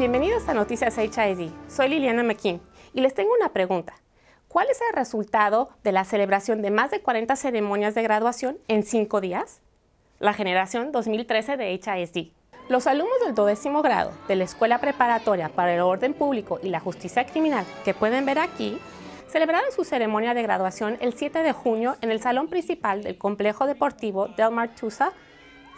Bienvenidos a Noticias HID. Soy Liliana McKean y les tengo una pregunta. ¿Cuál es el resultado de la celebración de más de 40 ceremonias de graduación en cinco días? La generación 2013 de HISD. Los alumnos del duodécimo grado de la Escuela Preparatoria para el Orden Público y la Justicia Criminal, que pueden ver aquí, celebraron su ceremonia de graduación el 7 de junio en el salón principal del complejo deportivo Del Mar Tusa.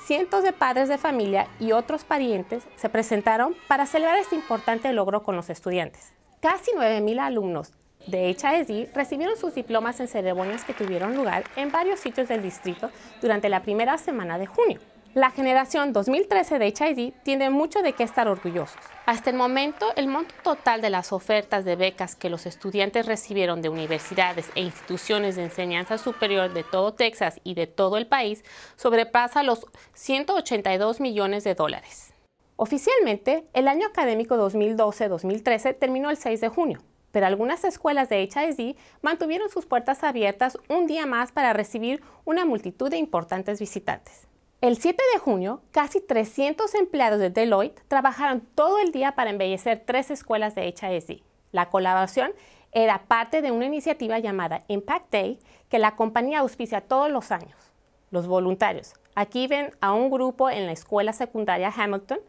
Cientos de padres de familia y otros parientes se presentaron para celebrar este importante logro con los estudiantes. Casi 9.000 alumnos de HISD recibieron sus diplomas en ceremonias que tuvieron lugar en varios sitios del distrito durante la primera semana de junio. La generación 2013 de HID tiene mucho de qué estar orgullosos. Hasta el momento, el monto total de las ofertas de becas que los estudiantes recibieron de universidades e instituciones de enseñanza superior de todo Texas y de todo el país sobrepasa los 182 millones de dólares. Oficialmente, el año académico 2012-2013 terminó el 6 de junio, pero algunas escuelas de HID mantuvieron sus puertas abiertas un día más para recibir una multitud de importantes visitantes. El 7 de junio, casi 300 empleados de Deloitte trabajaron todo el día para embellecer tres escuelas de HISD. La colaboración era parte de una iniciativa llamada Impact Day que la compañía auspicia todos los años. Los voluntarios, aquí ven a un grupo en la escuela secundaria Hamilton,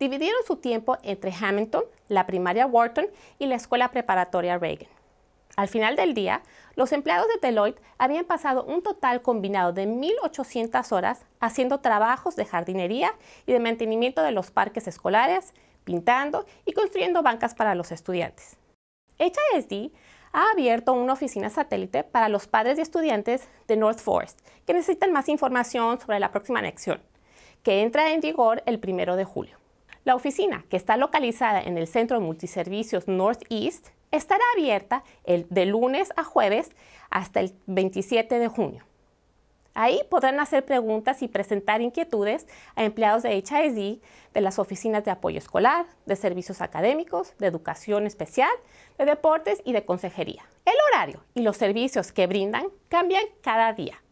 dividieron su tiempo entre Hamilton, la primaria Wharton y la escuela preparatoria Reagan. Al final del día, los empleados de Deloitte habían pasado un total combinado de 1.800 horas haciendo trabajos de jardinería y de mantenimiento de los parques escolares, pintando y construyendo bancas para los estudiantes. HISD ha abierto una oficina satélite para los padres y estudiantes de North Forest que necesitan más información sobre la próxima anexión, que entra en vigor el 1 de julio. La oficina, que está localizada en el Centro de Multiservicios Northeast, estará abierta el, de lunes a jueves hasta el 27 de junio. Ahí podrán hacer preguntas y presentar inquietudes a empleados de HISD, de las oficinas de apoyo escolar, de servicios académicos, de educación especial, de deportes y de consejería. El horario y los servicios que brindan cambian cada día,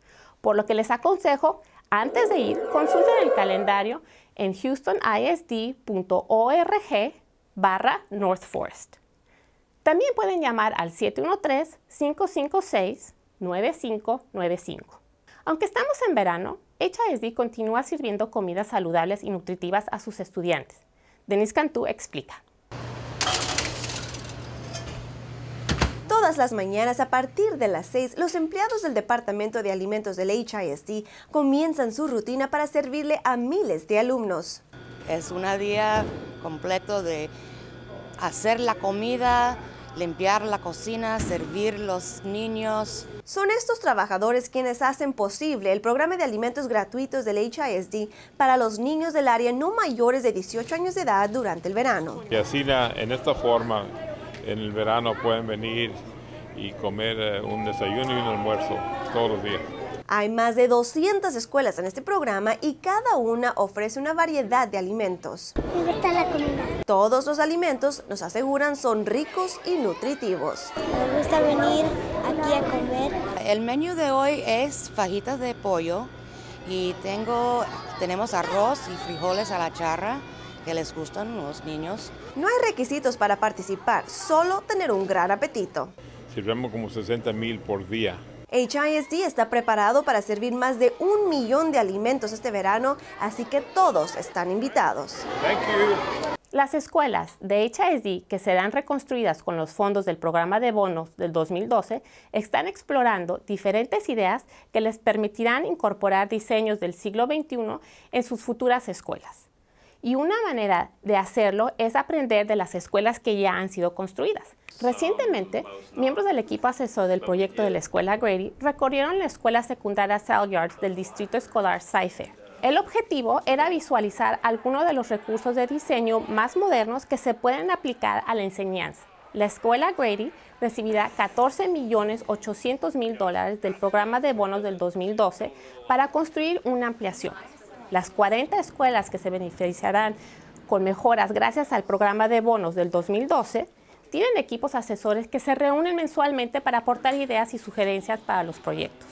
por lo que les aconsejo, antes de ir, consulten el calendario en houstonisd.org barra North Forest. También pueden llamar al 713-556-9595. Aunque estamos en verano, HISD continúa sirviendo comidas saludables y nutritivas a sus estudiantes. Denis Cantú explica. Todas las mañanas a partir de las 6, los empleados del Departamento de Alimentos del HISD comienzan su rutina para servirle a miles de alumnos. Es un día completo de hacer la comida, limpiar la cocina, servir los niños. Son estos trabajadores quienes hacen posible el programa de alimentos gratuitos del HISD para los niños del área no mayores de 18 años de edad durante el verano. Y así en esta forma, en el verano pueden venir y comer eh, un desayuno y un almuerzo todos los días. Hay más de 200 escuelas en este programa y cada una ofrece una variedad de alimentos. Me gusta la comida. Todos los alimentos, nos aseguran, son ricos y nutritivos. Me gusta venir aquí a comer. El menú de hoy es fajitas de pollo y tengo, tenemos arroz y frijoles a la charra que les gustan los niños. No hay requisitos para participar, solo tener un gran apetito. Sirvemos como 60 mil por día. HISD está preparado para servir más de un millón de alimentos este verano, así que todos están invitados. Las escuelas de HISD que serán reconstruidas con los fondos del programa de bonos del 2012 están explorando diferentes ideas que les permitirán incorporar diseños del siglo XXI en sus futuras escuelas. Y una manera de hacerlo es aprender de las escuelas que ya han sido construidas. Recientemente, miembros del equipo asesor del proyecto de la escuela Grady recorrieron la escuela secundaria Yards del distrito escolar Cypher. El objetivo era visualizar algunos de los recursos de diseño más modernos que se pueden aplicar a la enseñanza. La escuela Grady recibirá 14.800.000 dólares del programa de bonos del 2012 para construir una ampliación. Las 40 escuelas que se beneficiarán con mejoras gracias al programa de bonos del 2012 tienen equipos asesores que se reúnen mensualmente para aportar ideas y sugerencias para los proyectos.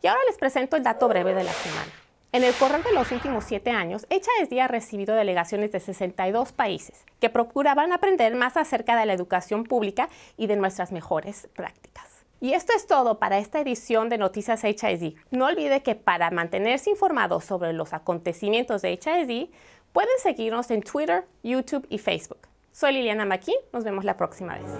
Y ahora les presento el dato breve de la semana. En el correr de los últimos siete años, HISD ha recibido delegaciones de 62 países que procuraban aprender más acerca de la educación pública y de nuestras mejores prácticas. Y esto es todo para esta edición de Noticias HISD. No olvide que para mantenerse informados sobre los acontecimientos de HISD, pueden seguirnos en Twitter, YouTube y Facebook. Soy Liliana McKean, nos vemos la próxima vez.